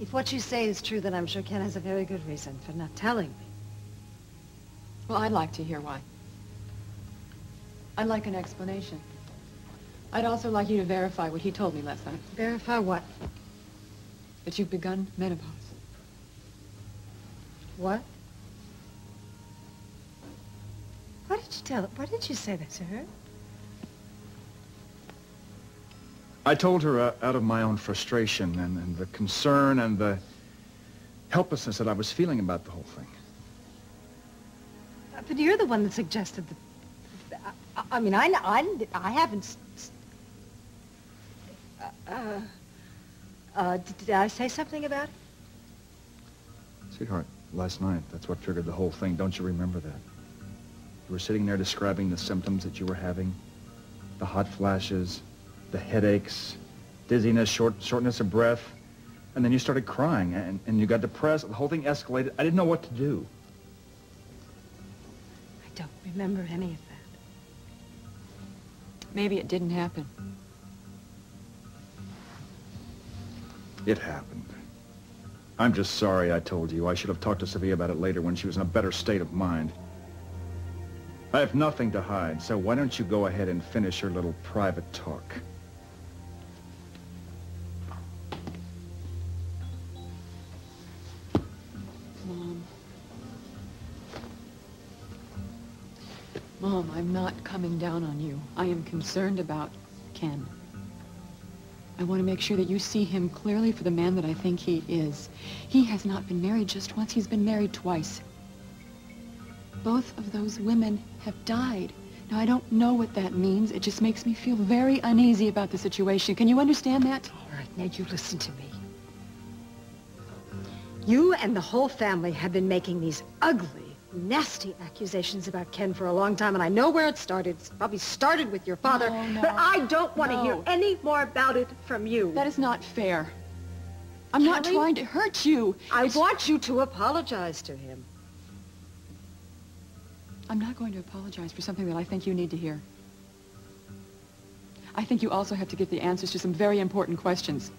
If what you say is true, then I'm sure Ken has a very good reason for not telling me. Well, I'd like to hear why. I'd like an explanation. I'd also like you to verify what he told me last night. Verify what? That you've begun menopause. What? Why did you tell Why did you say that to her? I told her uh, out of my own frustration and, and the concern and the helplessness that I was feeling about the whole thing. Uh, But you're the one that suggested the... I, I mean, I, I, I haven't... Uh, uh, uh, did, did I say something about it? Sweetheart, last night, that's what triggered the whole thing. Don't you remember that? You were sitting there describing the symptoms that you were having. The hot flashes, the headaches, dizziness, short, shortness of breath. And then you started crying and, and you got depressed. The whole thing escalated. I didn't know what to do. I don't remember any of that. Maybe it didn't happen. It happened. I'm just sorry I told you. I should have talked to Sophia about it later when she was in a better state of mind. I have nothing to hide, so why don't you go ahead and finish your little private talk? Mom, I'm not coming down on you. I am concerned about Ken. I want to make sure that you see him clearly for the man that I think he is. He has not been married just once. He's been married twice. Both of those women have died. Now, I don't know what that means. It just makes me feel very uneasy about the situation. Can you understand that? All right, now you listen to me. You and the whole family have been making these ugly, nasty accusations about Ken for a long time, and I know where it started. It's probably started with your father, No, no, but I don't want to no. hear any more about it from you. That is not fair. I'm not trying to hurt you. I It's- want you to apologize to him. I'm not going to apologize for something that I think you need to hear. I think you also have to get the answers to some very important questions.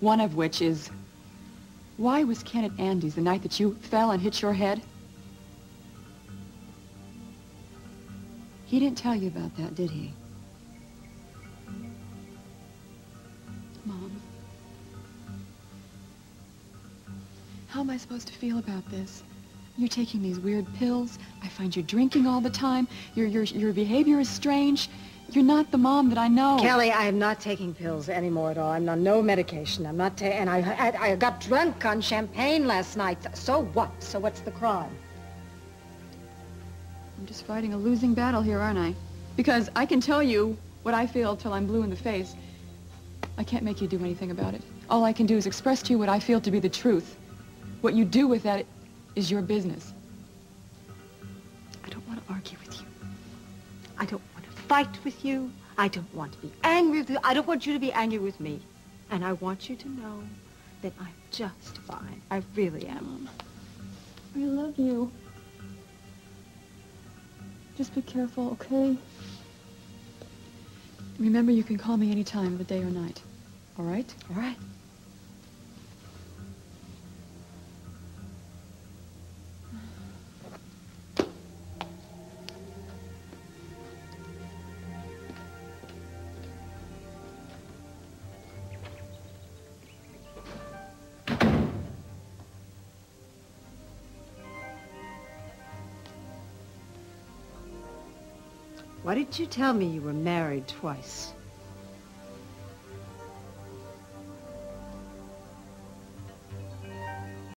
One of which is, why was Ken at Andy's the night that you fell and hit your head? He didn't tell you about that, did he? Mom. How am I supposed to feel about this? You're taking these weird pills. I find you drinking all the time. Your, your, your behavior is strange. You're not the mom that I know. Kelly, I am not taking pills anymore at all. I'm on no medication. I'm not ta- and I, I I got drunk on champagne last night. So what? So what's the crime? I'm just fighting a losing battle here, aren't I? Because I can tell you what I feel till I'm blue in the face. I can't make you do anything about it. All I can do is express to you what I feel to be the truth. What you do with that is your business. I don't want to argue with you. I don't want to fight with you. I don't want to be angry with you. I don't want you to be angry with me. And I want you to know that I'm just fine. I really am. I love you. Just be careful, okay? Remember, you can call me any time of the day or night. All right? All right. Why didn't you tell me you were married twice?